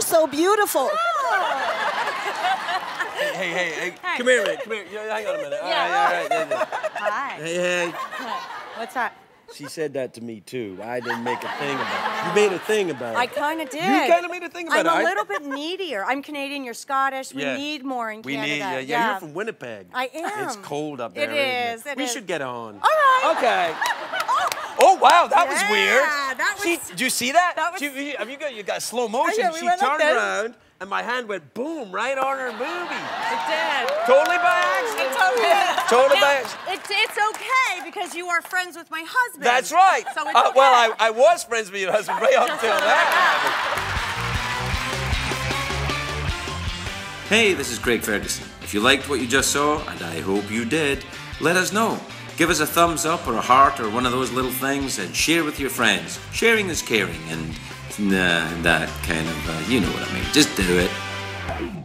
so beautiful. Hey, hey, hey, come here a minute, come here. Hang on a minute. All right, all right. yeah, yeah. Hi. Hey, hey. What's that? She said that to me too. I didn't make a thing about it. You made a thing about it. I kind of did. You kind of made a thing about I'm it. a I- little bit needier. I'm Canadian. You're Scottish. We Yeah. need more in We Canada. need, yeah, yeah, You're from Winnipeg. I am. It's cold up there. It isn't is, it we is. should get on. All right. Okay. Oh wow, that was weird. That She, was- did you see that? that was- She- you- have you got you got slow motion? yeah, we she went like turned this. around and my hand went boom right on her boobie. It did. Totally by accident. Totally by accident. It's, it's okay because you are friends with my husband. That's right. So it's Uh, okay. Well, I, I was friends with your husband right up until so that. Hey, this is Craig Ferguson. If you liked what you just saw, and I hope you did, let us know. Give us a thumbs up or a heart or one of those little things and share with your friends. Sharing is caring and nah, that kind of, uh, you know what I mean. Just do it.